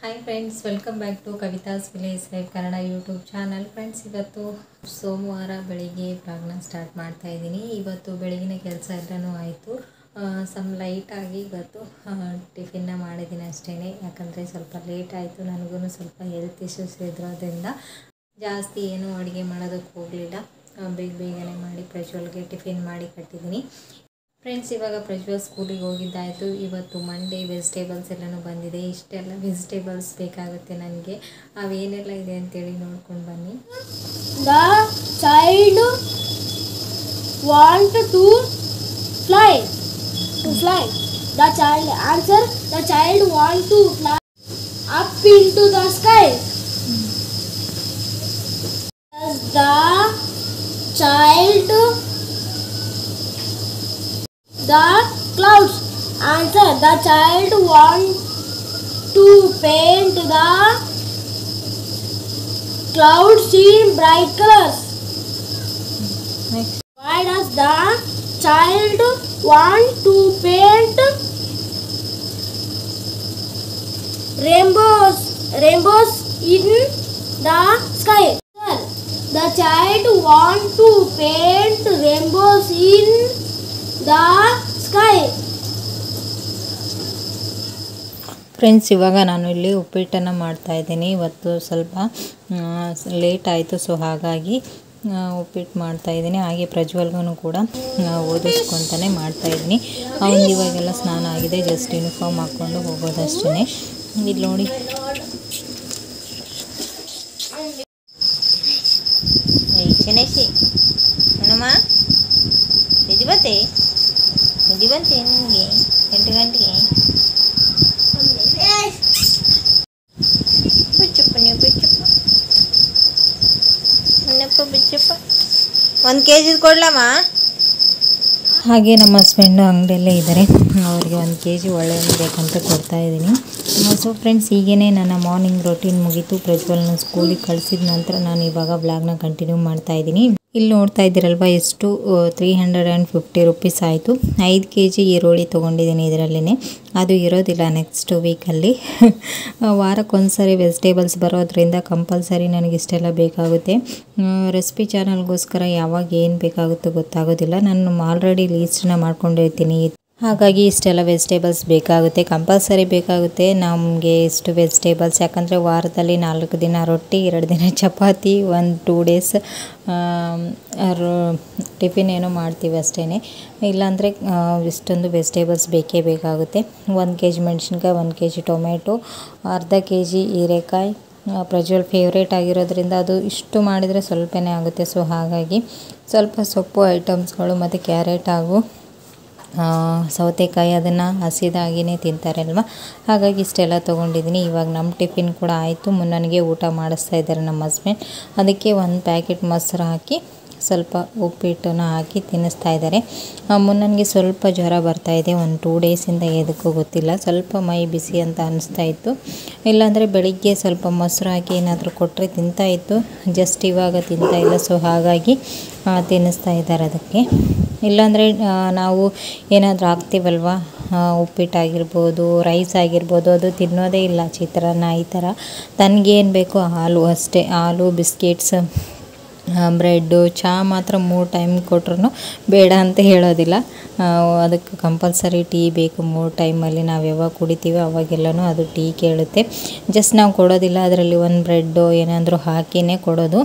Hi friends welcome back to Kavitha's village Kannada YouTube channel friends ಇವತ್ತು ಸೋಮವಾರ ಬೆಳಿಗ್ಗೆ ಬ್ಲಾಗ್ನ start ಮಾಡ್ತಾ ಇದ್ದೀನಿ. ಇವತ್ತು ಬೆಳಗಿನ ಕೆಲಸ ಎಲ್ಲನೂ ಆಯಿತು. ಸಮ್ ಲೈಟಾಗಿ ಇವತ್ತು ಟಿಫಿನ್ನ ಮಾಡಿದ್ದೀನಿ ಅಷ್ಟೇ ಯಾಕಂದರೆ ಸ್ವಲ್ಪ ಲೇಟ್ ಆಯಿತು ನನಗೂ ಸ್ವಲ್ಪ ಹೆಲ್ತ್ ಇಶ್ಯೂಸ್ ಇರೋದ್ರಿಂದ ಜಾಸ್ತಿ ಏನೂ ಅಡುಗೆ ಮಾಡೋದಕ್ಕೆ ಹೋಗಲಿಲ್ಲ. ಬೇಗ ಬೇಗನೆ ಮಾಡಿ ಪ್ರಜ್ವಲ್ಗೆ ಟಿಫಿನ್ ಮಾಡಿ ಕಟ್ಟಿದ್ದೀನಿ. ಫ್ರೆಂಡ್ಸ್ ಇವಾಗ ಪ್ರಜ್ವಲ್ ಸ್ಕೂಲಿಗೆ ಹೋಗಿದ್ದಾಯಿತು. ಇವತ್ತು ಮಂಡೇ ವೆಜಿಟೇಬಲ್ಸ್ ಎಲ್ಲನೂ ಬಂದಿದೆ. ಇಷ್ಟೆಲ್ಲ ವೆಜಿಟೇಬಲ್ಸ್ ಬೇಕಾಗುತ್ತೆ ನನಗೆ. ಅವೇನೆಲ್ಲ ಇದೆ ಅಂತೇಳಿ ನೋಡ್ಕೊಂಡು ಬನ್ನಿ. The child want to fly to fly the child answer the child want to fly up in to the sky the child Answer. The child wants to paint the clouds in bright colors. Next. Why does the child want to paint rainbows, rainbows in the sky? The child wants to paint rainbows in the sky. Friends ಇವಾಗ ನಾನು ಇಲ್ಲಿ ಉಪ್ಪಿಟ್ಟನ್ನು ಮಾಡ್ತಾ ಇದ್ದೀನಿ. ಇವತ್ತು ಸ್ವಲ್ಪ late ಆಯಿತು so ಹಾಗಾಗಿ ಉಪ್ಪಿಟ್ಟು ಮಾಡ್ತಾ ಇದ್ದೀನಿ. ಹಾಗೆ ಪ್ರಜ್ವಲ್ಗೂ ಕೂಡ ಓದಿಸ್ಕೊತಾನೆ ಮಾಡ್ತಾಯಿದ್ದೀನಿ ಅವ್ನು ಇವಾಗೆಲ್ಲ ಸ್ನಾನ ಆಗಿದೆ ಜಸ್ಟ್ ಯೂನಿಫಾರ್ಮ್ ಹಾಕ್ಕೊಂಡು ಹೋಗೋದಷ್ಟೇ ಇಲ್ಲಿ ನೋಡಿ. ಶನೇಶಿ ಹನುಮ ಇದು ಬಂತೆ? ಇದು ಬಂತೆ ನಿನಗೆ? ಕೆ ಕೊಡ್ಲಮ್ಮ? ಹಾಗೆ ನಮ್ಮ ಹಸ್ಬೆಂಡು ಅಂಗಡಿಯಲ್ಲೇ ಇದ್ದಾರೆ. ಅವರಿಗೆ ಒಂದು ಕೆ ಜಿ ಒಳ್ಳೆ ಬೇಕಂತ ಕೊಡ್ತಾ ಇದ್ದೀನಿ. ಸೊ ಫ್ರೆಂಡ್ಸ್ ಹೀಗೇ ನನ್ನ ಮಾರ್ನಿಂಗ್ ರೊಟೀನ್ ಮುಗೀತು. ಪ್ರಜ್ವಲ್ನ ಸ್ಕೂಲಿಗೆ ಕಳಿಸಿದ ನಂತರ ನಾನು ಇವಾಗ ಬ್ಲಾಗ್ನ ಕಂಟಿನ್ಯೂ ಮಾಡ್ತಾ ಇದ್ದೀನಿ. ಇಲ್ಲಿ ನೋಡ್ತಾ ಇದ್ದೀರಲ್ವ, ಎಷ್ಟು three hundred and fifty rupees ಆಯಿತು. ಐದು ಕೆ ಜಿ ಈರುಳ್ಳಿ ತೊಗೊಂಡಿದ್ದೀನಿ ಇದರಲ್ಲೇ ಅದು ಇರೋದಿಲ್ಲ ನೆಕ್ಸ್ಟ್ ವೀಕಲ್ಲಿ ವಾರಕ್ಕೊಂದ್ಸರಿ ವೆಜಿಟೇಬಲ್ಸ್ ಬರೋದ್ರಿಂದ ಕಂಪಲ್ಸರಿ ನನಗೆ ಇಷ್ಟೆಲ್ಲ ಬೇಕಾಗುತ್ತೆ. ರೆಸಿಪಿ ಚಾನಲ್ಗೋಸ್ಕರ ಯಾವಾಗ ಏನು ಬೇಕಾಗುತ್ತೋ ಗೊತ್ತಾಗೋದಿಲ್ಲ. ನಾನು ಆಲ್ರೆಡಿ ಲೀಸ್ಟನ್ನ ಮಾಡ್ಕೊಂಡಿರ್ತೀನಿ ಹಾಗಾಗಿ ಇಷ್ಟೆಲ್ಲ ವೆಜಿಟೇಬಲ್ಸ್ ಬೇಕಾಗುತ್ತೆ, ಕಂಪಲ್ಸರಿ ಬೇಕಾಗುತ್ತೆ. ನಮಗೆ ಇಷ್ಟು ವೆಜಿಟೇಬಲ್ಸ್, ಯಾಕಂದರೆ ವಾರದಲ್ಲಿ ನಾಲ್ಕು ದಿನ ರೊಟ್ಟಿ, ಎರಡು ದಿನ ಚಪಾತಿ, ಒಂದು ಟೂ ಡೇಸ್ ಟಿಫಿನ್ ಏನೋ ಮಾಡ್ತೀವಿ ಅಷ್ಟೇ ಇಲ್ಲಾಂದರೆ ಇಷ್ಟೊಂದು ವೆಜಿಟೇಬಲ್ಸ್ ಬೇಕೇ ಬೇಕಾಗುತ್ತೆ. ಒಂದು ಕೆ ಜಿ ಮೆಣಸಿನ್ಕಾಯಿ, ಒಂದು ಕೆ ಜಿ ಟೊಮೆಟೊ ಅರ್ಧ ಕೆ ಜಿ ಹೀರೆಕಾಯಿ ಪ್ರಜ್ವಲ್ ಫೇವ್ರೇಟ್ ಆಗಿರೋದ್ರಿಂದ ಅದು ಇಷ್ಟು ಮಾಡಿದರೆ ಸ್ವಲ್ಪನೇ ಆಗುತ್ತೆ. ಸೊ ಹಾಗಾಗಿ ಸ್ವಲ್ಪ ಸೊಪ್ಪು ಐಟಮ್ಸ್ಗಳು ಮತ್ತು ಕ್ಯಾರೆಟ್ ಹಾಗೂ ಸೌತೆಕಾಯಿ ಅದನ್ನು ಹಸಿದಾಗಿಯೇ ತಿಂತಾರಲ್ವ? ಹಾಗಾಗಿ ಇಷ್ಟೆಲ್ಲ ತೊಗೊಂಡಿದ್ದೀನಿ. ಇವಾಗ ನಮ್ಮ ಟಿಫಿನ್ ಕೂಡ ಆಯಿತು. ಮುನ್ನನಿಗೆ ಊಟ ಮಾಡಿಸ್ತಾ ಇದ್ದಾರೆ ನಮ್ಮ ಹಸ್ಬೆಂಡ್. ಅದಕ್ಕೆ ಒಂದು ಪ್ಯಾಕೆಟ್ ಮೊಸರು ಹಾಕಿ, ಸ್ವಲ್ಪ ಉಪ್ಪಿಟ್ಟನ್ನು ಹಾಕಿ ತಿನ್ನಿಸ್ತಾ ಇದ್ದಾರೆ. ಮುನ್ನನಿಗೆ ಸ್ವಲ್ಪ ಜ್ವರ ಬರ್ತಾ ಇದೆ. ಒಂದು ಟೂ ಡೇಸಿಂದ ಎದಕ್ಕೂ ಗೊತ್ತಿಲ್ಲ. ಸ್ವಲ್ಪ ಮೈ ಬಿಸಿ ಅಂತ ಅನಿಸ್ತಾ ಇತ್ತು. ಇಲ್ಲಾಂದರೆ ಬೆಳಿಗ್ಗೆ ಸ್ವಲ್ಪ ಮೊಸರು ಹಾಕಿ ಏನಾದರೂ ಕೊಟ್ಟರೆ ತಿಂತಾ ಇತ್ತು. ಜಸ್ಟ್ ಇವಾಗ ತಿಂತಾಯಿಲ್ಲ ಸೊ ಹಾಗಾಗಿ ತಿನ್ನಿಸ್ತಾ ಇದ್ದಾರೆ ಅದಕ್ಕೆ. ಇಲ್ಲಾಂದರೆ ನಾವು ಏನಾದರೂ ಹಾಕ್ತೀವಲ್ವ ಉಪ್ಪಿಟ್ಟು ಉಪ್ಪಿಟ್ಟಾಗಿರ್ಬೋದು ರೈಸ್ ಆಗಿರ್ಬೋದು, ಅದು ತಿನ್ನೋದೇ ಇಲ್ಲ. ಚಿತ್ರಾನ್ನ ಈ ಥರ ತನಗೇನು ಬೇಕೋ ಹಾಲು ಅಷ್ಟೇ. ಹಾಲು ಬಿಸ್ಕೆಟ್ಸ್ ಬ್ರೆಡ್ಡು ಚಹಾ ಮಾತ್ರ ಮೂರು ಟೈಮ್ ಕೊಟ್ರೂ ಬೇಡ ಅಂತ ಹೇಳೋದಿಲ್ಲ. ಅದಕ್ಕೆ ಕಂಪಲ್ಸರಿ ಟೀ ಬೇಕು ಮೂರು ಟೈಮಲ್ಲಿ ನಾವು ಯಾವಾಗ ಕುಡಿತೀವಿ ಅವಾಗೆಲ್ಲನೂ ಅದು ಟೀ ಕೇಳುತ್ತೆ. ಜಸ್ಟ್ ನಾವು ಕೊಡೋದಿಲ್ಲ, ಅದರಲ್ಲಿ ಒಂದು ಬ್ರೆಡ್ಡು ಏನಾದರೂ ಹಾಕಿನೇ ಕೊಡೋದು.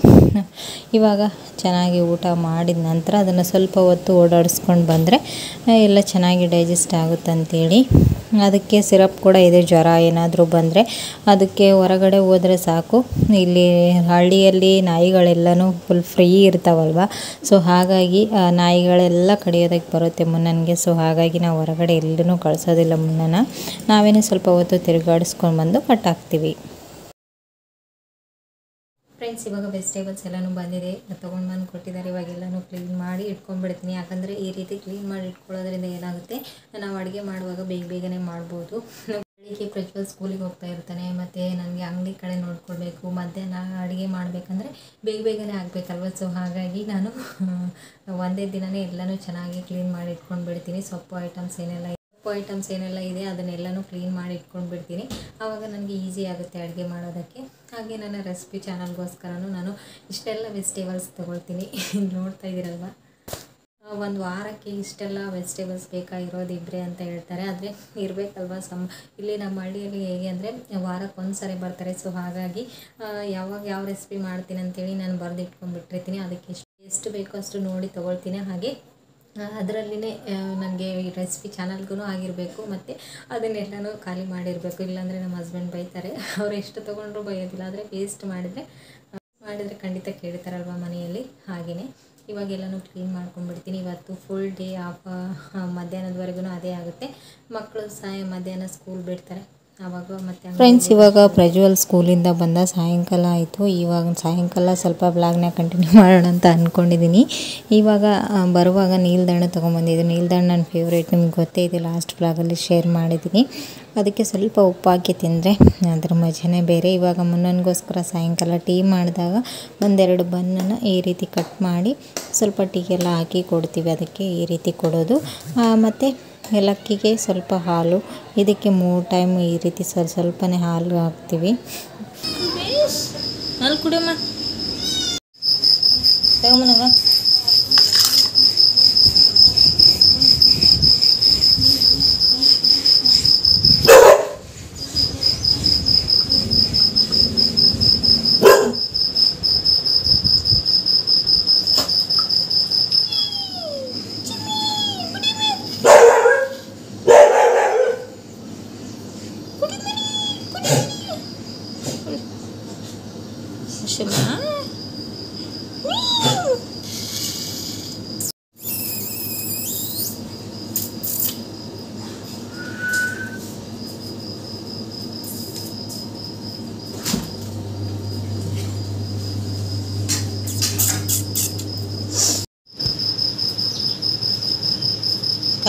ಇವಾಗ ಚೆನ್ನಾಗಿ ಊಟ ಮಾಡಿದ ನಂತರ ಅದನ್ನು ಸ್ವಲ್ಪ ಹೊತ್ತು ಓಡಾಡಿಸ್ಕೊಂಡು ಬಂದರೆ ಎಲ್ಲ ಚೆನ್ನಾಗಿ ಡೈಜೆಸ್ಟ್ ಆಗುತ್ತಂತೇಳಿ ಅದಕ್ಕೆ ಸಿರಪ್ ಕೂಡ ಇದೆ, ಜ್ವರ ಏನಾದರೂ ಬಂದರೆ ಅದಕ್ಕೆ ಹೊರಗಡೆ ಹೋದರೆ ಸಾಕು. ಇಲ್ಲಿ ಹಳ್ಳಿಯಲ್ಲಿ ನಾಯಿಗಳೆಲ್ಲನೂ ಫುಲ್ ಫ್ರೀ ಇರ್ತಾವಲ್ವ? ಸೊ ಹಾಗಾಗಿ ನಾಯಿಗಳೆಲ್ಲ ಕಡಿಯೋದಕ್ಕೆ ಬರುತ್ತೆ ಮುನ್ನನಿಗೆ. ಸೊ ಹಾಗಾಗಿ ನಾವು ಹೊರಗಡೆ ಎಲ್ಲೂ ಕಳಿಸೋದಿಲ್ಲ ಮುನ್ನನ. ನಾವೇನೇ ಸ್ವಲ್ಪ ಹೊತ್ತು ತಿರುಗಾಡಿಸ್ಕೊಂಡು ಬಂದು ಕಟ್ಟಾಕ್ತೀವಿ ಫ್ರೆಂಡ್ಸ್ ಇವಾಗ ವೆಜಿಟೇಬಲ್ಸ್ ಎಲ್ಲನೂ ಬಂದಿದೆ. ತೊಗೊಂಡು ಬಂದು ಕೊಟ್ಟಿದ್ದಾರೆ. ಇವಾಗ ಎಲ್ಲನೂ ಕ್ಲೀನ್ ಮಾಡಿ ಇಟ್ಕೊಂಡ್ಬಿಡ್ತೀನಿ. ಯಾಕಂದರೆ ಈ ರೀತಿ ಕ್ಲೀನ್ ಮಾಡಿ ಇಟ್ಕೊಳ್ಳೋದ್ರಿಂದ ಏನಾಗುತ್ತೆ? ನಾವು ಅಡುಗೆ ಮಾಡುವಾಗ ಬೇಗ ಬೇಗನೆ ಮಾಡ್ಬೋದು. ಬೆಳಿಗ್ಗೆ ಪ್ರಜ್ವಲ್ ಸ್ಕೂಲಿಗೆ ಹೋಗ್ತಾ ಇರ್ತಾನೆ, ಮತ್ತು ನನಗೆ ಅಂಗಡಿ ಕಡೆ ನೋಡ್ಕೊಳ್ಬೇಕು, ಮಧ್ಯಾಹ್ನ ಅಡುಗೆ ಮಾಡಬೇಕಂದ್ರೆ ಬೇಗ ಬೇಗನೆ ಆಗಬೇಕಲ್ವ? ಸೊ ಹಾಗಾಗಿ ನಾನು ಒಂದೇ ದಿನವೇ ಎಲ್ಲನೂ ಚೆನ್ನಾಗಿ ಕ್ಲೀನ್ ಮಾಡಿ ಇಟ್ಕೊಂಡು ಬಿಡ್ತೀನಿ. ಸೊಪ್ಪು ಐಟಮ್ಸ್ ಏನೆಲ್ಲ ಸೊಪ್ಪು ಐಟಮ್ಸ್ ಏನೆಲ್ಲ ಇದೆ, ಅದನ್ನೆಲ್ಲನೂ ಕ್ಲೀನ್ ಮಾಡಿ ಇಟ್ಕೊಂಡು ಬಿಡ್ತೀನಿ. ಆವಾಗ ನನಗೆ ಈಸಿ ಆಗುತ್ತೆ ಅಡುಗೆ ಮಾಡೋದಕ್ಕೆ. ಹಾಗೆ ನನ್ನ ರೆಸಿಪಿ ಚಾನಲ್ಗೋಸ್ಕರನೂ ನಾನು ಇಷ್ಟೆಲ್ಲ ವೆಜಿಟೇಬಲ್ಸ್ ತೊಗೊಳ್ತೀನಿ. ನೋಡ್ತಾ ಇದ್ದೀರಲ್ವ? ಒಂದು ವಾರಕ್ಕೆ ಇಷ್ಟೆಲ್ಲ ವೆಜಿಟೇಬಲ್ಸ್ ಬೇಕಾಗಿರೋದು ಇಬ್ಬರೇ ಅಂತ ಹೇಳ್ತಾರೆ. ಆದರೆ ಇರಬೇಕಲ್ವ ಸಮ್, ಇಲ್ಲಿ ನಮ್ಮ ಹಳ್ಳಿಯಲ್ಲಿ ಹೇಗೆ ಅಂದರೆ ವಾರಕ್ಕೆ ಒಂದು ಸಾರಿ ಬರ್ತಾರೆ. ಸೊ ಹಾಗಾಗಿ ಯಾವಾಗ ಯಾವ ರೆಸಿಪಿ ಮಾಡ್ತೀನಿ ಅಂತೇಳಿ ನಾನು ಬರೆದು ಇಟ್ಕೊಂಡ್ಬಿಟ್ಟಿರ್ತೀನಿ ಅದಕ್ಕೆ ಎಷ್ಟು ಎಷ್ಟು ಬೇಕೋ ಅಷ್ಟು ನೋಡಿ ತೊಗೊಳ್ತೀನಿ. ಹಾಗೆ ಅದರಲ್ಲಿನೇ ನನಗೆ ಈ ರೆಸಿಪಿ ಚಾನಲ್ಗೂ ಆಗಿರಬೇಕು. ಮತ್ತು ಅದನ್ನೆಲ್ಲನೂ ಖಾಲಿ ಮಾಡಿರಬೇಕು. ಇಲ್ಲಾಂದರೆ ನಮ್ಮ ಹಸ್ಬೆಂಡ್ ಬೈತಾರೆ. ಅವ್ರು ಎಷ್ಟು ತೊಗೊಂಡ್ರು ಬೈಯೋದಿಲ್ಲ. ಆದರೆ ವೇಸ್ಟ್ ಮಾಡಿದರೆ ಮಾಡಿದರೆ ಖಂಡಿತ ಕೇಳ್ತಾರಲ್ವ ಮನೆಯಲ್ಲಿ? ಹಾಗೆಯೇ ಇವಾಗೆಲ್ಲನೂ ಕ್ಲೀನ್ ಮಾಡ್ಕೊಂಡ್ಬಿಡ್ತೀನಿ. ಇವತ್ತು ಫುಲ್ ಡೇ ಆಫ್ ಮಧ್ಯಾಹ್ನದವರೆಗೂ ಅದೇ ಆಗುತ್ತೆ. ಮಕ್ಕಳು ಸಾಯ ಮಧ್ಯಾಹ್ನ ಸ್ಕೂಲ್ ಬಿಡ್ತಾರೆ. ಫ್ರೆಂಡ್ಸ್ ಇವಾಗ ಪ್ರಜ್ವಲ್ ಸ್ಕೂಲಿಂದ ಬಂದ ಸಾಯಂಕಾಲ ಆಯಿತು. ಇವಾಗ ಸಾಯಂಕಾಲ ಸ್ವಲ್ಪ ಬ್ಲಾಗ್ನ ಕಂಟಿನ್ಯೂ ಮಾಡೋಣ ಅಂತ ಅಂದ್ಕೊಂಡಿದ್ದೀನಿ ಇವಾಗ ಬರುವಾಗ ನೀಲ್ದಣ್ಣ ತೊಗೊಂಬಂದಿದ್ದು ನೀಲ್ದಣ್ಣ ನನ್ನ ಫೇವ್ರೇಟ್ ನಿಮ್ಗೆ ಗೊತ್ತೇ ಇದೆ ಲಾಸ್ಟ್ ಬ್ಲಾಗಲ್ಲಿ ಶೇರ್ ಮಾಡಿದ್ದೀನಿ ಅದಕ್ಕೆ ಸ್ವಲ್ಪ ಉಪ್ಪು ಹಾಕಿ ತಿಂದರೆ ಅದ್ರ ಮಜನೇ ಬೇರೆ. ಇವಾಗ ಮುನ್ನನಗೋಸ್ಕರ ಸಾಯಂಕಾಲ ಟೀ ಮಾಡಿದಾಗ ಒಂದೆರಡು ಬನ್ನನ್ನು ಈ ರೀತಿ ಕಟ್ ಮಾಡಿ ಸ್ವಲ್ಪ ಟೀಗೆಲ್ಲ ಹಾಕಿ ಕೊಡ್ತೀವಿ. ಅದಕ್ಕೆ ಈ ರೀತಿ ಕೊಡೋದು. ಮತ್ತು ಏಲಕ್ಕಿಗೆ ಸ್ವಲ್ಪ ಹಾಲು ಇದಕ್ಕೆ ಮೂರು ಟೈಮ್ ಈ ರೀತಿ ಸ್ವಲ್ಪ ಸ್ವಲ್ಪನೇ ಹಾಲು ಹಾಕ್ತೀವಿ. ಹಾಲು ಕುಡಿಯಮ್ಮ.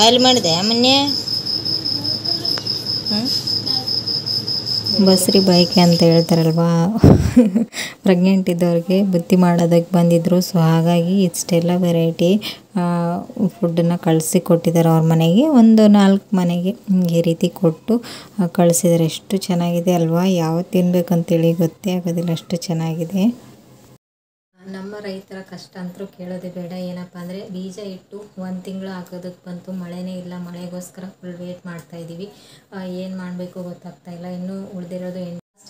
ಖಾಲಿ ಮಾಡಿದೆ ಮೊನ್ನೆ ಬಸ್ರಿ ಬೈಕೆ ಅಂತ ಹೇಳ್ತಾರಲ್ವಾ? ಪ್ರೆಗ್ನೆಂಟ್ ಇದ್ದವ್ರಿಗೆ ಬುತ್ತಿ ಮಾಡೋದಕ್ಕೆ ಬಂದಿದ್ದರು ಸೊ ಹಾಗಾಗಿ ಇಷ್ಟೆಲ್ಲ ವೆರೈಟಿ ಫುಡ್ಡನ್ನು ಕಳಿಸಿ ಕೊಟ್ಟಿದ್ದಾರೆ ಅವ್ರ ಮನೆಗೆ. ಒಂದು ನಾಲ್ಕು ಮನೆಗೆ ಈ ರೀತಿ ಕೊಟ್ಟು ಕಳಿಸಿದ್ದಾರೆ. ಎಷ್ಟು ಚೆನ್ನಾಗಿದೆ ಅಲ್ವಾ? ಯಾವ ತಿನ್ಬೇಕಂತೇಳಿ ಗೊತ್ತೇ ಆಗೋದಿಲ್ಲ, ಅಷ್ಟು ಚೆನ್ನಾಗಿದೆ. ರೈತರ ಕಷ್ಟ ಅಂತೂ ಕೇಳೋದೇ ಬೇಡ. ಏನಪ್ಪ ಅಂದರೆ ಬೀಜ ಇಟ್ಟು ಒಂದು ತಿಂಗಳು ಹಾಕೋದಕ್ಕೆ ಬಂತು. ಮಳೆನೇ ಇಲ್ಲ. ಮಳೆಗೋಸ್ಕರ ಫುಲ್ ವೇಟ್ ಮಾಡ್ತಾ ಇದ್ದೀವಿ ಏನು ಮಾಡಬೇಕು ಗೊತ್ತಾಗ್ತಾ ಇಲ್ಲ. ಇನ್ನೂ ಉಳಿದಿರೋದು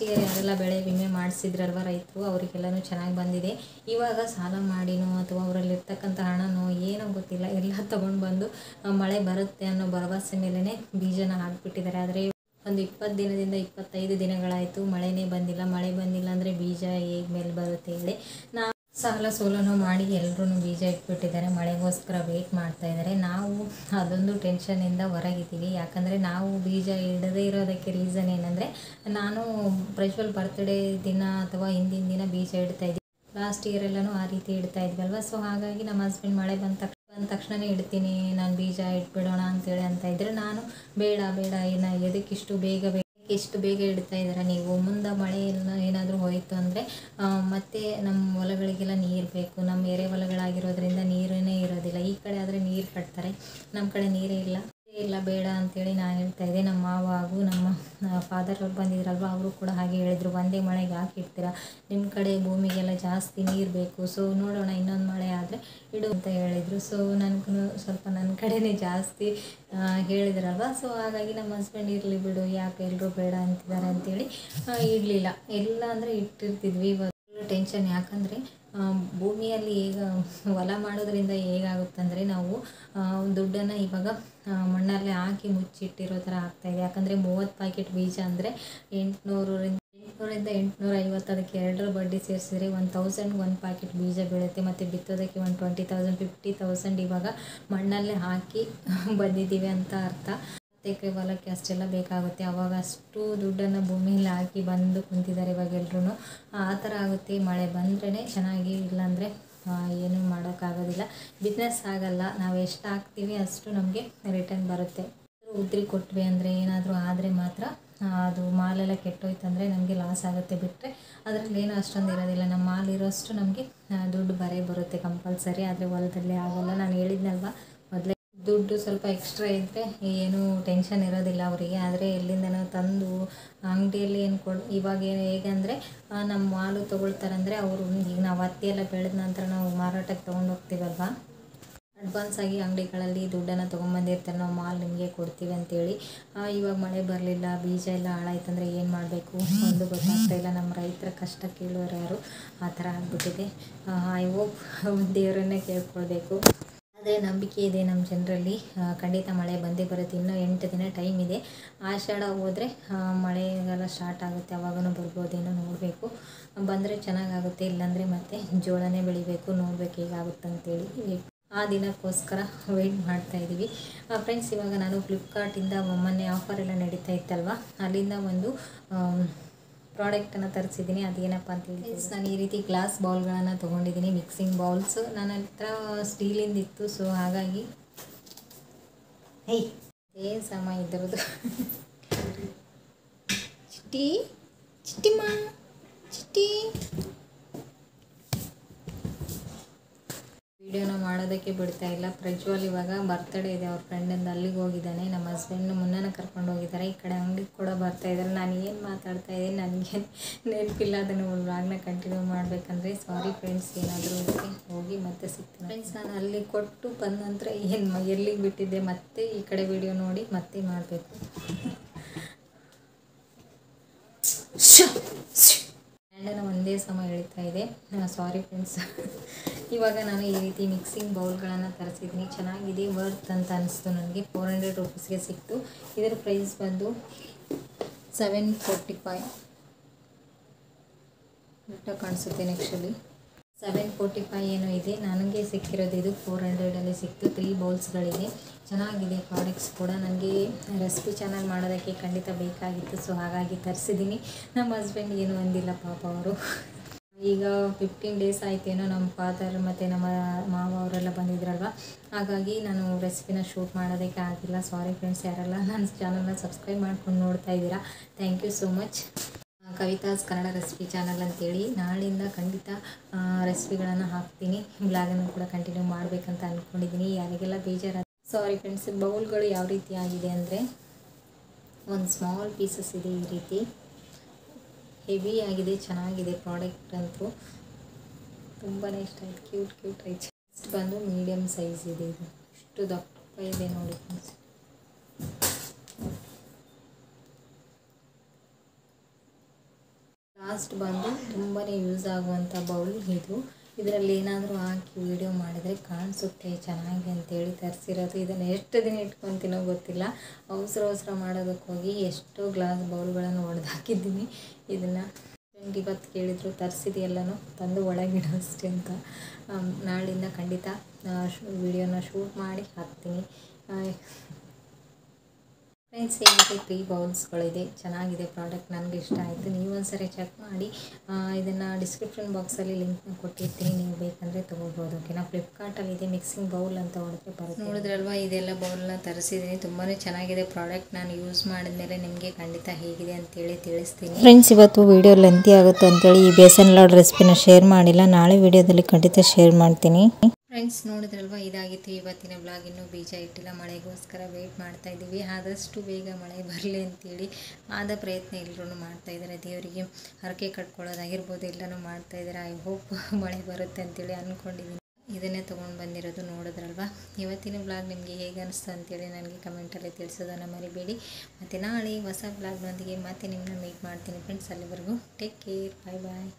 ಇಯರ್ ಯಾರೆಲ್ಲ ಬೆಳೆ ವಿಮೆ ಮಾಡಿಸಿದ್ರಲ್ವ ರೈತರು? ಅವರಿಗೆಲ್ಲನೂ ಚೆನ್ನಾಗಿ ಬಂದಿದೆ. ಇವಾಗ ಸಾಲ ಮಾಡಿನೋ ಅಥವಾ ಅವರಲ್ಲಿರ್ತಕ್ಕಂಥ ಹಣನೋ ಏನೋ ಗೊತ್ತಿಲ್ಲ. ಎಲ್ಲ ತೊಗೊಂಡು ಬಂದು ಮಳೆ ಬರುತ್ತೆ ಅನ್ನೋ ಭರವಸೆ ಮೇಲೇ ಬೀಜನ ಹಾಕ್ಬಿಟ್ಟಿದ್ದಾರೆ. ಆದರೆ ಒಂದು ಇಪ್ಪತ್ತು ದಿನದಿಂದ ಇಪ್ಪತ್ತೈದು ದಿನಗಳಾಯಿತು ಮಳೆನೇ ಬಂದಿಲ್ಲ. ಮಳೆ ಬಂದಿಲ್ಲ ಅಂದರೆ ಬೀಜ ಹೇಗೆ ಮೇಲೆ ಬರುತ್ತೆ ಹೇಳಿ. ನಾ ಸಾಲ ಸೋಲನೂ ಮಾಡಿ ಎಲ್ಲರೂ ಬೀಜ ಇಟ್ಬಿಟ್ಟಿದ್ದಾರೆ. ಮಳೆಗೋಸ್ಕರ ವೇಟ್ ಮಾಡ್ತಾ ಇದ್ದಾರೆ. ನಾವು ಅದೊಂದು ಟೆನ್ಷನಿಂದ ಹೊರಗಿದ್ದೀವಿ. ಯಾಕಂದರೆ ನಾವು ಬೀಜ ಇಡದೇ ಇರೋದಕ್ಕೆ ರೀಸನ್ ಏನಂದರೆ, ನಾನು ಪ್ರಜ್ವಲ್ ಬರ್ತ್ಡೇ ದಿನ ಅಥವಾ ಹಿಂದಿನ ದಿನ ಬೀಜ ಇಡ್ತಾ ಇದ್ದೆ. ಲಾಸ್ಟ್ ಇಯರ್ ಎಲ್ಲನೂ ಆ ರೀತಿ ಇಡ್ತಾ ಇದ್ವಲ್ವ? ಸೊ ಹಾಗಾಗಿ ನಮ್ಮ ಹಸ್ಬೆಂಡ್ ಮಳೆ ಬಂದ ತಕ್ಷಣ ಬಂದ ತಕ್ಷಣನೇ ಇಡ್ತೀನಿ. ನಾನು ಬೀಜ ಇಟ್ಬಿಡೋಣ ಅಂತೇಳಿ ಅಂತ ಇದ್ರೆ ನಾನು ಬೇಡ ಬೇಡ ಏನ ಎದಕ್ಕಿಷ್ಟು ಬೇಗ ಬೇಗ ಎಷ್ಟು ಬೇಗ ಇಡ್ತಾ ಇದ್ದೀರಾ ನೀವು? ಮುಂದೆ ಮಳೆ ಎಲ್ಲ ಏನಾದರೂ ಹೋಯಿತು ಅಂದರೆ ಮತ್ತೆ ನಮ್ಮ ಹೊಲಗಳಿಗೆಲ್ಲ ನೀರು ಬೇಕು. ನಮ್ಮ ಎರೆ ಹೊಲಗಳಾಗಿರೋದ್ರಿಂದ ನೀರೇ ಇರೋದಿಲ್ಲ. ಈ ಕಡೆ ಆದರೆ ನೀರು ಕಟ್ತಾರೆ. ನಮ್ಮ ಕಡೆ ನೀರೇ ಇಲ್ಲ. ಇಲ್ಲ, ಬೇಡ ಅಂತೇಳಿ ನಾನು ಹೇಳ್ತಾ ಇದ್ದೆ. ನಮ್ಮ ಮಾವ ಹಾಗೂ ನಮ್ಮ ಫಾದರ್ ಅವ್ರು ಬಂದಿದ್ರಲ್ವ? ಅವರು ಕೂಡ ಹಾಗೆ ಹೇಳಿದರು. ಒಂದೇ ಮಳೆಗೆ ಯಾಕೆ ಇಡ್ತೀರಾ? ನಿಮ್ಮ ಕಡೆ ಭೂಮಿಗೆಲ್ಲ ಜಾಸ್ತಿ ನೀರು ಬೇಕು. ಸೊ ನೋಡೋಣ, ಇನ್ನೊಂದು ಮಳೆ ಆದರೆ ಇಡು ಅಂತ ಹೇಳಿದರು. ಸೊ ನನಗೂ ಸ್ವಲ್ಪ ನನ್ನ ಕಡೆನೇ ಜಾಸ್ತಿ ಹೇಳಿದ್ರಲ್ವ? ಸೊ ಹಾಗಾಗಿ ನಮ್ಮ ಹಸ್ಬೆಂಡ್ ಇರಲಿ ಬಿಡು, ಯಾಕೆ ಎಲ್ಲರೂ ಬೇಡ ಅಂತಿದ್ದಾರೆ ಅಂತೇಳಿ ಇಡಲಿಲ್ಲ. ಎಲ್ಲ ಅಂದರೆ ಇಟ್ಟಿರ್ತಿದ್ವಿ. ಇವಾಗ ಟೆನ್ಷನ್ ಯಾಕಂದರೆ ಭೂಮಿಯಲ್ಲಿ ಈಗ ಹೊಲ ಮಾಡೋದ್ರಿಂದ ಹೇಗಾಗುತ್ತಂದರೆ ನಾವು ದುಡ್ಡನ್ನು ಇವಾಗ ಮಣ್ಣಲ್ಲೇ ಹಾಕಿ ಮುಚ್ಚಿಟ್ಟಿರೋ ಥರ ಆಗ್ತಾಯಿದೆ ಯಾಕಂದರೆ ಮೂವತ್ತು ಪ್ಯಾಕೆಟ್ ಬೀಜ ಅಂದರೆ ಎಂಟುನೂರರಿಂದ ಎಂಟುನೂರಿಂದ ಎಂಟುನೂರ ಐವತ್ತು ಅದಕ್ಕೆ ಎರಡರ ಬಡ್ಡಿ ಸೇರಿಸಿದ್ರೆ ಒನ್ ತೌಸಂಡ್ ಒಂದು ಪ್ಯಾಕೆಟ್ ಬೀಜ ಬೀಳುತ್ತೆ. ಮತ್ತು ಬಿತ್ತೋದಕ್ಕೆ ಒಂದು ಟ್ವೆಂಟಿ ತೌಸಂಡ್ ಫಿಫ್ಟಿ ತೌಸಂಡ್ ಇವಾಗ ಮಣ್ಣಲ್ಲೇ ಹಾಕಿ ಬಂದಿದ್ದೀವಿ ಅಂತ ಅರ್ಥ. ಎಕರೆ ಹೊಲಕ್ಕೆ ಅಷ್ಟೆಲ್ಲ ಬೇಕಾಗುತ್ತೆ. ಅವಾಗ ಅಷ್ಟು ದುಡ್ಡನ್ನು ಭೂಮಿಯಲ್ಲಿ ಹಾಕಿ ಬಂದು ಕುಂತಿದ್ದಾರೆ ಇವಾಗ ಎಲ್ರೂ ಆ ಥರ ಆಗುತ್ತೆ. ಮಳೆ ಬಂದ್ರೇ ಚೆನ್ನಾಗಿ ಇಲ್ಲಾಂದರೆ ಏನೂ ಮಾಡೋಕ್ಕಾಗೋದಿಲ್ಲ. ಬಿಸ್ನೆಸ್ ಆಗಲ್ಲ. ನಾವು ಎಷ್ಟು ಹಾಕ್ತೀವಿ ಅಷ್ಟು ನಮಗೆ ರಿಟರ್ನ್ ಬರುತ್ತೆ. ಉದ್ರಿ ಕೊಟ್ವಿ ಅಂದರೆ ಏನಾದರೂ ಆದರೆ ಮಾತ್ರ ಅದು ಮಾಲೆಲ್ಲ ಕೆಟ್ಟೋಯ್ತಂದರೆ ನಮಗೆ ಲಾಸ್ ಆಗುತ್ತೆ ಬಿಟ್ಟರೆ ಅದರಲ್ಲಿ ಏನೂ ಅಷ್ಟೊಂದು ಇರೋದಿಲ್ಲ. ನಮ್ಮ ಮಾಲ್ ಇರೋಷ್ಟು ನಮಗೆ ದುಡ್ಡು ಬರೇ ಬರುತ್ತೆ ಕಂಪಲ್ಸರಿ ಆದರೆ ಹೊಲದಲ್ಲಿ ಆಗೋಲ್ಲ. ನಾನು ಹೇಳಿದ್ನಲ್ವ? ದುಡ್ಡು ಸ್ವಲ್ಪ ಎಕ್ಸ್ಟ್ರಾ ಇದ್ದರೆ ಏನು ಟೆನ್ಷನ್ ಇರೋದಿಲ್ಲ ಅವರಿಗೆ. ಆದರೆ ಎಲ್ಲಿಂದನೋ ತಂದು ಅಂಗಡಿಯಲ್ಲಿ ಏನು ಕೊಡ್, ಇವಾಗ ಏನು ಹೇಗೆಂದರೆ ನಮ್ಮ ಮಾಲು ತೊಗೊಳ್ತಾರಂದರೆ ಅವರು ಈಗ ನಾವು ಹತ್ತಿ ಎಲ್ಲ ಬೆಳೆದ ನಂತರ ನಾವು ಮಾರಾಟಕ್ಕೆ ತೊಗೊಂಡು ಹೋಗ್ತೀವಲ್ವಾ? ಅಡ್ವಾನ್ಸ್ ಆಗಿ ಅಂಗಡಿಗಳಲ್ಲಿ ದುಡ್ಡನ್ನು ತೊಗೊಂಬಂದಿರ್ತಾರೆ. ನಾವು ಮಾಲ್ ನಿಮಗೆ ಕೊಡ್ತೀವಿ ಅಂತೇಳಿ. ಇವಾಗ ಮಳೆ ಬರಲಿಲ್ಲ, ಬೀಜ ಎಲ್ಲ ಹಾಳಾಯ್ತಂದರೆ ಏನು ಮಾಡಬೇಕು? ಒಂದು ಗೊತ್ತಾಗ್ತಾ ಇಲ್ಲ. ನಮ್ಮ ರೈತರ ಕಷ್ಟ ಕೇಳೋರು ಯಾರು? ಆ ಥರ ಆಗಿಬಿಟ್ಟಿದೆ. ಐ ಹೋಪ್ ದೇವರನ್ನೇ ಕೇಳ್ಕೊಳ್ಬೇಕು. ಅದೇ ನಂಬಿಕೆ ಇದೆ ನಮ್ಮ ಜನರಲ್ಲಿ. ಖಂಡಿತ ಮಳೆ ಬಂದೇ ಬರುತ್ತೆ. ಇನ್ನೂ ಎಂಟು ದಿನ ಟೈಮ್ ಇದೆ. ಆಷಾಢ ಹೋದರೆ ಮಳೆಗಾಲ ಸ್ಟಾರ್ಟ್ ಆಗುತ್ತೆ. ಅವಾಗೂ ಬರ್ಬೋದೇನೋ ನೋಡಬೇಕು. ಬಂದರೆ ಚೆನ್ನಾಗಾಗುತ್ತೆ, ಇಲ್ಲಾಂದರೆ ಮತ್ತೆ ಜೋಳನೇ ಬೆಳಿಬೇಕು. ನೋಡಬೇಕು ಹೇಗಾಗುತ್ತೆ ಅಂತೇಳಿ ಆ ದಿನಕ್ಕೋಸ್ಕರ ವೆಯ್ಟ್ ಮಾಡ್ತಾ ಇದ್ದೀವಿ. ಫ್ರೆಂಡ್ಸ್ ಇವಾಗ ನಾನು ಫ್ಲಿಪ್ಕಾರ್ಟಿಂದ ಮೊನ್ನೆ ಆಫರ್ ಎಲ್ಲ ನಡೀತಾ ಇತ್ತಲ್ವ? ಅಲ್ಲಿಂದ ಒಂದು ಪ್ರಾಡಕ್ಟನ್ನು ತರಿಸಿದ್ದೀನಿ ಅದೇನಪ್ಪ ಅಂತ ಹೇಳಿ ನಾನು ಈ ರೀತಿ ಗ್ಲಾಸ್ ಬೌಲ್ಗಳನ್ನು ತೊಗೊಂಡಿದ್ದೀನಿ ಮಿಕ್ಸಿಂಗ್ ಬೌಲ್ಸ್. ನನ್ನ ಹತ್ರ ಸ್ಟೀಲಿಂದ ಇತ್ತು ಸೊ ಹಾಗಾಗಿ ಹೇಯ್ ಏನು ಸಮ ಇದ್ರದ್ದು? ಚಿಟ್ಟಿ ಚಿಟ್ಟಿಮ್ಮ ಚಿಟ್ಟಿ. ವಿಡಿಯೋನ ಮಾಡೋದಕ್ಕೆ ಬಿಡ್ತಾ ಇಲ್ಲ. ಪ್ರಜ್ವಲ್ ಇವಾಗ ಬರ್ತಡೇ ಇದೆ. ಅವ್ರ ಫ್ರೆಂಡಿಂದ ಅಲ್ಲಿಗೆ ಹೋಗಿದ್ದಾನೆ. ನಮ್ಮ ಹಸ್ಬೆಂಡ್ ಮುನ್ನನ ಕರ್ಕೊಂಡು ಹೋಗಿದ್ದಾರೆ. ಈ ಕಡೆ ಅಂಗಡಿಗೆ ಕೂಡ ಬರ್ತಾ ಇದ್ದಾರೆ. ನಾನು ಏನು ಮಾತಾಡ್ತಾ ಇದ್ದೀನಿ? ನನಗೆ ನೆನಪಿಲ್ಲ. ಅದನ್ನು ವ್ಲಾಗ್ನ ಕಂಟಿನ್ಯೂ ಮಾಡಬೇಕಂದ್ರೆ ಸಾರಿ ಫ್ರೆಂಡ್ಸ್ ಏನಾದರೂ ಹೋಗಿ ಮತ್ತೆ ಸಿಗ್ತೀನಿ. ಫ್ರೆಂಡ್ಸ್ ನಾನು ಅಲ್ಲಿ ಕೊಟ್ಟು ಬಂದ ನಂತರ ಏನು ಎಲ್ಲಿಗೆ ಬಿಟ್ಟಿದ್ದೆ? ಮತ್ತೆ ಈ ಕಡೆ ವಿಡಿಯೋ ನೋಡಿ ಮತ್ತೆ ಮಾಡಬೇಕು. ಒಂದೇ ಸಮ ಹೇಳ್ತಾ ಇದೆ. ಸಾರಿ ಫ್ರೆಂಡ್ಸ್ ಇವಾಗ ನಾನು ಈ ರೀತಿ ಮಿಕ್ಸಿಂಗ್ ಬೌಲ್ಗಳನ್ನು ತರಿಸಿದ್ದೀನಿ. ಚೆನ್ನಾಗಿದೆ ವರ್ತ್ ಅಂತ ಅನಿಸ್ತು ನನಗೆ. ಫೋರ್ ಹಂಡ್ರೆಡ್ ರುಪೀಸ್ಗೆ ಸಿಕ್ತು. ಇದರ ಪ್ರೈಸ್ ಬಂದು ಸೆವೆನ್ ಫೋರ್ಟಿ ಫೈವ್ ಊಟ ಕಾಣಿಸುತ್ತೆ ನೆಕ್ಸ್ಟಲ್ಲಿ ಸೆವೆನ್ ಫೋರ್ಟಿ ಫೈವ್ ಏನೋ ಇದೆ. ನನಗೆ ಸಿಕ್ಕಿರೋದು ಇದು ಫೋರ್ ಹಂಡ್ರೆಡಲ್ಲಿ ಸಿಕ್ತು. ತ್ರೀ ಬೌಲ್ಸ್ಗಳಿದೆ ಚೆನ್ನಾಗಿದೆ ಪ್ರಾಡಕ್ಟ್ಸ್ ಕೂಡ. ನನಗೆ ರೆಸಿಪಿ ಚೆನ್ನಾಗಿ ಮಾಡೋದಕ್ಕೆ ಖಂಡಿತ ಬೇಕಾಗಿತ್ತು. ಸೊ ಹಾಗಾಗಿ ತರಿಸಿದ್ದೀನಿ. ನಮ್ಮ ಹಸ್ಬೆಂಡ್ ಏನು ಅಂದಿಲ್ಲ ಪಾಪ ಅವರು. ಈಗ ಫಿಫ್ಟೀನ್ ಡೇಸ್ ಆಯ್ತೇನೋ ನಮ್ಮ ಫಾದರ್ ಮತ್ತು ನಮ್ಮ ಮಾವ ಅವರೆಲ್ಲ ಬಂದಿದ್ರಲ್ವ? ಹಾಗಾಗಿ ನಾನು ರೆಸಿಪಿನ ಶೂಟ್ ಮಾಡೋದಕ್ಕೆ ಆಗಿಲ್ಲ. ಸಾರಿ ಫ್ರೆಂಡ್ಸ್ ಯಾರೆಲ್ಲ ನನ್ನ ಚಾನಲ್ನ ಸಬ್ಸ್ಕ್ರೈಬ್ ಮಾಡ್ಕೊಂಡು ನೋಡ್ತಾ ಇದ್ದೀರಾ thank you so much Kavitha's Kannada recipe channel ಅಂತೇಳಿ ನಾಳಿಂದ ಖಂಡಿತ ರೆಸಿಪಿಗಳನ್ನು ಹಾಕ್ತೀನಿ. ಬ್ಲಾಗನ್ನು ಕೂಡ ಕಂಟಿನ್ಯೂ ಮಾಡಬೇಕಂತ ಅಂದ್ಕೊಂಡಿದ್ದೀನಿ ಯಾರಿಗೆಲ್ಲ ಬೇಜಾರ ಸಾರಿ ಫ್ರೆಂಡ್ಸ್ ಬೌಲ್ಗಳು ಯಾವ ರೀತಿ ಆಗಿದೆ ಅಂದರೆ, ಒಂದು ಸ್ಮಾಲ್ ಪೀಸಸ್ ಇದೆ ಈ ರೀತಿ. ಹೆವಿ ಆಗಿದೆ, ಚೆನ್ನಾಗಿದೆ ಪ್ರಾಡಕ್ಟ್ ಅಂತೂ. ತುಂಬಾ ಇಷ್ಟ ಆಯ್ತು. ಕ್ಯೂಟ್ ಕ್ಯೂಟ್ ಆಯ್ತು ನೆಕ್ಸ್ಟ್ ಬಂದು ಮೀಡಿಯಮ್ ಸೈಜ್ ಇದೆ ಇದು. ಇಷ್ಟು ದಪ್ಪ ಇದೆ ನೋಡಿ ಫ್ರೆಂಡ್ಸ್ ಲಾಸ್ಟ್ ಬಂದು ತುಂಬಾ ಯೂಸ್ ಆಗುವಂಥ ಬೌಲ್ ಇದು. ಇದರಲ್ಲಿ ಏನಾದರೂ ಹಾಕಿ ವಿಡಿಯೋ ಮಾಡಿದರೆ ಕಾಣಿಸುತ್ತೆ, ಚೆನ್ನಾಗಿ ಅಂತೇಳಿ ತರಿಸಿರೋದು. ಇದನ್ನು ಎಷ್ಟು ದಿನ ಇಟ್ಕೊತೀನೋ ಗೊತ್ತಿಲ್ಲ. ಅವಸರ ಅವಸರ ಮಾಡೋದಕ್ಕೆ ಹೋಗಿ ಎಷ್ಟೋ ಗ್ಲಾಸ್ ಬೌಲ್ಗಳನ್ನು ಒಡೆದು ಹಾಕಿದ್ದೀನಿ. ಇದನ್ನು ಹೆಂಗೆ ಇವತ್ತು ಕೇಳಿದ್ರು ತರಿಸಿದೆಲ್ಲನೂ ತಂದು ಒಳಗಿಡೋಷ್ಟೆ ಅಂತ. ನಾಳಿಂದ ಖಂಡಿತ ವಿಡಿಯೋನ ಶೂಟ್ ಮಾಡಿ ಹಾಕ್ತೀನಿ. ಫ್ರೆಂಡ್ಸ್ ಏನಿದೆ ತ್ರೀ ಬೌಲ್ಸ್ಗಳಿದೆ ಚೆನ್ನಾಗಿದೆ ಪ್ರಾಡಕ್ಟ್ ನನಗೆ ಇಷ್ಟ ಆಯಿತು. ನೀವು ಒಂದ್ಸರಿ ಚೆಕ್ ಮಾಡಿ. ಇದನ್ನು ಡಿಸ್ಕ್ರಿಪ್ಷನ್ ಬಾಕ್ಸಲ್ಲಿ ಲಿಂಕ್ನ ಕೊಟ್ಟಿರ್ತೀನಿ. ನೀವು ಬೇಕಂದರೆ ತೊಗೋಬೋದು ಓಕೆನಾ ಫ್ಲಿಪ್ಕಾರ್ಟಲ್ಲಿ ಇದೆ ಮಿಕ್ಸಿಂಗ್ ಬೌಲ್ ಅಂತ ಹೊಡೆದ್ರೆ ಬರುತ್ತೆ. ನೋಡಿದ್ರಲ್ವಾ? ಇದೆಲ್ಲ ಬೌಲ್ನ ತರಿಸಿದ್ದೀನಿ. ತುಂಬಾ ಚೆನ್ನಾಗಿದೆ ಪ್ರಾಡಕ್ಟ್ ನಾನು ಯೂಸ್ ಮಾಡಿದ್ಮೇಲೆ ನಿಮಗೆ ಖಂಡಿತ ಹೇಗಿದೆ ಅಂತೇಳಿ ತಿಳಿಸ್ತೀನಿ. ಫ್ರೆಂಡ್ಸ್ ಇವತ್ತು ವಿಡಿಯೋ ಲೆಂತಿ ಆಗುತ್ತೆ ಅಂತೇಳಿ ಈ ಬೇಸನ್ ಲಾಡ್ ರೆಸಿಪಿನ ಶೇರ್ ಮಾಡಿಲ್ಲ. ನಾಳೆ ವಿಡಿಯೋದಲ್ಲಿ ಖಂಡಿತ ಶೇರ್ ಮಾಡ್ತೀನಿ. ಫ್ರೆಂಡ್ಸ್, ನೋಡಿದ್ರಲ್ವ? ಇದಾಗಿತ್ತು ಇವತ್ತಿನ ಬ್ಲಾಗ್ ಇನ್ನೂ ಬೀಜ ಇಟ್ಟಿಲ್ಲ. ಮಳೆಗೋಸ್ಕರ ವೆಯ್ಟ್ ಮಾಡ್ತಾ ಇದ್ದೀವಿ. ಆದಷ್ಟು ಬೇಗ ಮಳೆ ಬರಲಿ ಅಂತೇಳಿ ಆದ ಪ್ರಯತ್ನ ಎಲ್ಲರೂ ಮಾಡ್ತಾ ಇದ್ದಾರೆ. ದೇವರಿಗೆ ಹರಕೆ ಕಟ್ಕೊಳ್ಳೋದಾಗಿರ್ಬೋದು, ಎಲ್ಲನೂ ಮಾಡ್ತಾ ಇದ್ದಾರೆ. ಐ ಹೋಪ್ ಮಳೆ ಬರುತ್ತೆ ಅಂತೇಳಿ ಅಂದ್ಕೊಂಡಿದ್ದೀನಿ ಇದನ್ನೇ ತೊಗೊಂಡು ಬಂದಿರೋದು ನೋಡಿದ್ರಲ್ವ? ಇವತ್ತಿನ ಬ್ಲಾಗ್ ನಿಮಗೆ ಹೇಗೆ ಅನಿಸ್ತು ಅಂತೇಳಿ ನನಗೆ ಕಮೆಂಟಲ್ಲಿ ತಿಳಿಸೋದನ್ನು ಮರಿಬೇಡಿ. ಮತ್ತು ನಾಳೆ ಹೊಸ ಬ್ಲಾಗ್ನೊಂದಿಗೆ ಮತ್ತೆ ನಿಮ್ಮನ್ನ ಮೀಟ್ ಮಾಡ್ತೀನಿ. ಫ್ರೆಂಡ್ಸ್ ಅಲ್ಲಿವರೆಗೂ ಟೇಕ್ ಕೇರ್ ಬಾಯ್ ಬಾಯ್